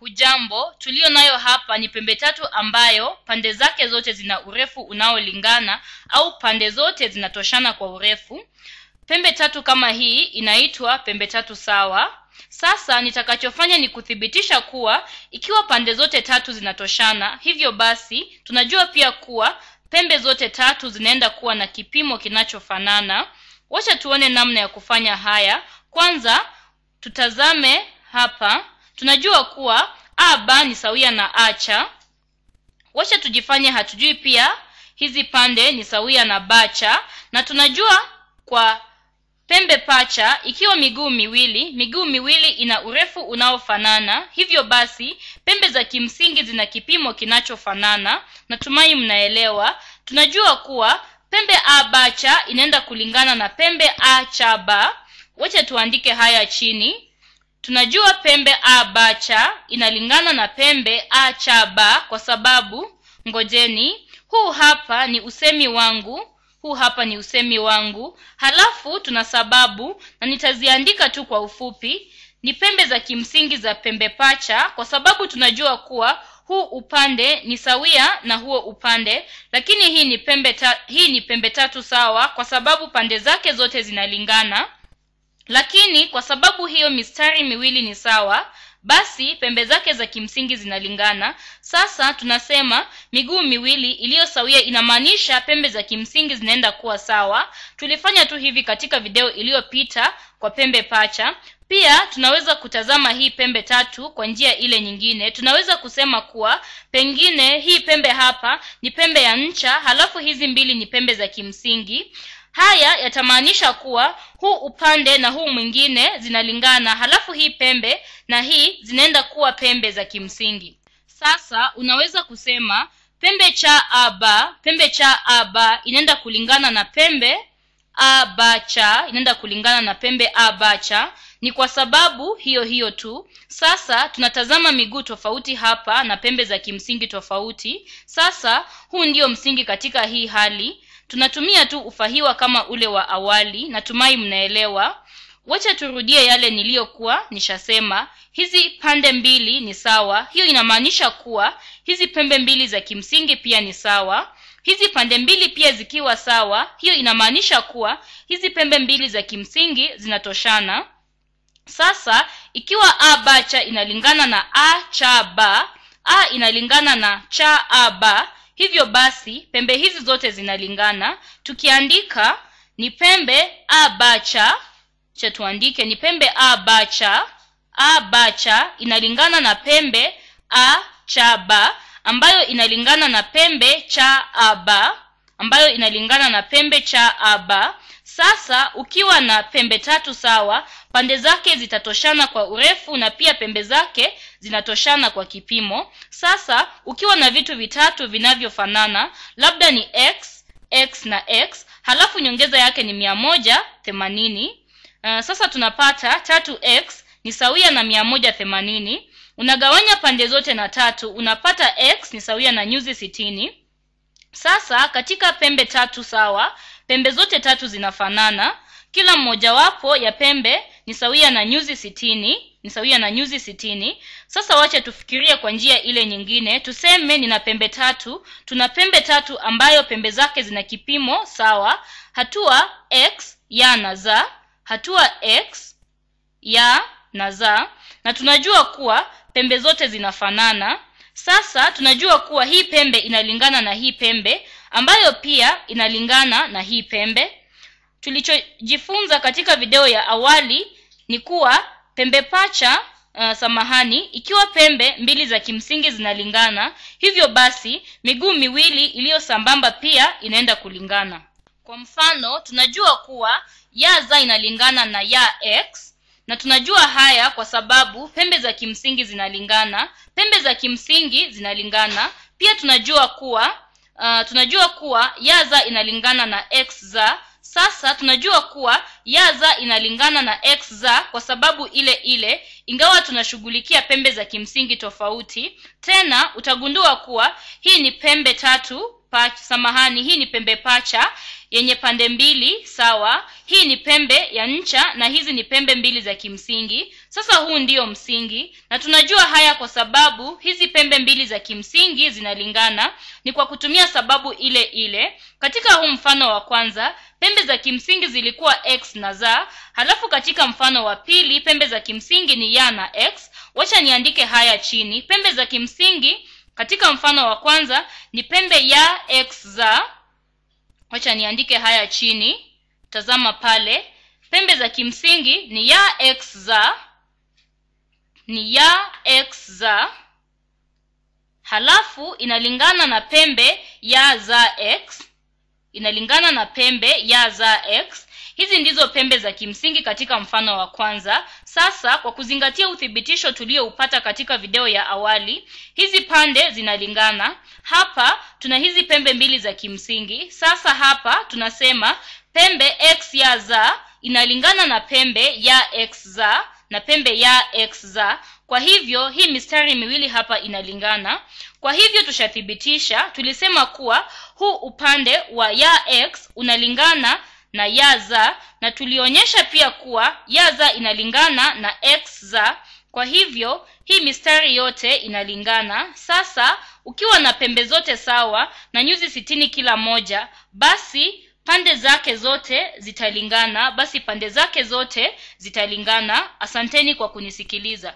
hujambo tulio nayo hapa ni pembe tatu ambayo pande zake zote zina urefu unaolingana au pande zote zinatoshana kwa urefu. Pembe tatu kama hii inaitwa pembe tatu sawa. Sasa nitakachofanya ni kuthibitisha kuwa ikiwa pande zote tatu zinatoshana hivyo basi tunajua pia kuwa pembe zote tatu zinaenda kuwa na kipimo kinachofanana. Wacha tuone namna ya kufanya haya. Kwanza tutazame hapa tunajua kuwa aba ni sawia na acha wacha tujifanye hatujui pia hizi pande ni sawia na bacha na tunajua kwa pembe pacha ikiwa miguu miwili miguu miwili ina urefu unaofanana. Hivyo basi pembe za kimsingi zina kipimo kinachofanana. Natumai mnaelewa. Tunajua kuwa pembe a bacha inaenda kulingana na pembe a chaba wacha tuandike haya chini tunajua pembe a bacha inalingana na pembe a chaba kwa sababu ngojeni huu hapa ni usemi wangu huu hapa ni usemi wangu. Halafu tuna sababu na nitaziandika tu kwa ufupi ni pembe za kimsingi za pembe pacha kwa sababu tunajua kuwa huu upande ni sawia na huo upande lakini hii ni pembe ta, hii ni pembe tatu sawa kwa sababu pande zake zote zinalingana lakini kwa sababu hiyo mistari miwili ni sawa basi pembe zake za kimsingi zinalingana. Sasa tunasema miguu miwili iliyosawia inamaanisha pembe za kimsingi zinaenda kuwa sawa. Tulifanya tu hivi katika video iliyopita kwa pembe pacha. Pia tunaweza kutazama hii pembe tatu kwa njia ile nyingine. Tunaweza kusema kuwa pengine hii pembe hapa ni pembe ya ncha halafu hizi mbili ni pembe za kimsingi haya yatamaanisha kuwa huu upande na huu mwingine zinalingana halafu hii pembe na hii zinaenda kuwa pembe za kimsingi. Sasa unaweza kusema pembe cha ab pembe cha ab inaenda kulingana na pembe abacha inaenda kulingana na pembe abacha ni kwa sababu hiyo hiyo tu. Sasa tunatazama miguu tofauti hapa na pembe za kimsingi tofauti. Sasa huu ndio msingi katika hii hali tunatumia tu ufahiwa kama ule wa awali natumai mnaelewa. Wacha turudie yale niliyokuwa nishasema. Hizi pande mbili ni sawa. Hiyo inamaanisha kuwa hizi pembe mbili za kimsingi pia ni sawa. Hizi pande mbili pia zikiwa sawa hiyo inamaanisha kuwa hizi pembe mbili za kimsingi zinatoshana. Sasa ikiwa a bacha inalingana na a cha ba a inalingana na cha a ba hivyo basi pembe hizi zote zinalingana. Tukiandika ni pembe a bacha cha tuandike ni pembe a bacha a bacha inalingana na pembe a cha ba ambayo inalingana na pembe cha aba ambayo inalingana na pembe cha aba sasa ukiwa na pembe tatu sawa pande zake zitatoshana kwa urefu na pia pembe zake zinatoshana kwa kipimo. Sasa ukiwa na vitu vitatu vinavyofanana labda ni x x na x halafu nyongeza yake ni mia moja themanini. Uh, sasa tunapata tatu x ni sawia na mia moja themanini. Unagawanya pande zote na tatu unapata x ni sawia na nyuzi sitini. Sasa katika pembe tatu sawa pembe zote tatu zinafanana. Kila mmojawapo ya pembe ni sawia na nyuzi sitini ni sawia na nyuzi sitini. Sasa wache tufikirie kwa njia ile nyingine. Tuseme nina pembe tatu. Tuna pembe tatu ambayo pembe zake zina kipimo sawa. Hatua x ya na za. Hatua x ya na za. Na tunajua kuwa pembe zote zinafanana. Sasa tunajua kuwa hii pembe inalingana na hii pembe ambayo pia inalingana na hii pembe. Tulichojifunza katika video ya awali ni kuwa pembe pacha uh, samahani ikiwa pembe mbili za kimsingi zinalingana hivyo basi miguu miwili iliyo sambamba pia inaenda kulingana. Kwa mfano tunajua kuwa ya za inalingana na ya x na tunajua haya kwa sababu pembe za kimsingi zinalingana pembe za kimsingi zinalingana. Pia tunajua kuwa uh, tunajua kuwa ya za inalingana na x za sasa tunajua kuwa ya za inalingana na x za kwa sababu ile ile ingawa tunashughulikia pembe za kimsingi tofauti. Tena utagundua kuwa hii ni pembe tatu pacha samahani hii ni pembe pacha yenye pande mbili sawa. Hii ni pembe ya ncha na hizi ni pembe mbili za kimsingi. Sasa huu ndio msingi na tunajua haya kwa sababu hizi pembe mbili za kimsingi zinalingana. Ni kwa kutumia sababu ile ile. Katika huu mfano wa kwanza pembe za kimsingi zilikuwa x na z, halafu katika mfano wa pili pembe za kimsingi ni ya na x. Wacha niandike haya chini. Pembe za kimsingi katika mfano wa kwanza ni pembe ya x za wacha niandike haya chini. Tazama pale. Pembe za kimsingi ni ya x za ni ya x za. Halafu inalingana na pembe ya za x. Inalingana na pembe ya za x hizi ndizo pembe za kimsingi katika mfano wa kwanza. Sasa kwa kuzingatia uthibitisho tulioupata katika video ya awali hizi pande zinalingana. Hapa tuna hizi pembe mbili za kimsingi. Sasa hapa tunasema pembe x ya za inalingana na pembe ya x za na pembe ya x za kwa hivyo hii mistari miwili hapa inalingana. Kwa hivyo tushathibitisha. Tulisema kuwa huu upande wa ya x unalingana na ya za na tulionyesha pia kuwa ya za inalingana na x za. Kwa hivyo hii mistari yote inalingana. Sasa ukiwa na pembe zote sawa na nyuzi sitini kila moja basi pande zake zote zitalingana basi pande zake zote zitalingana. Asanteni kwa kunisikiliza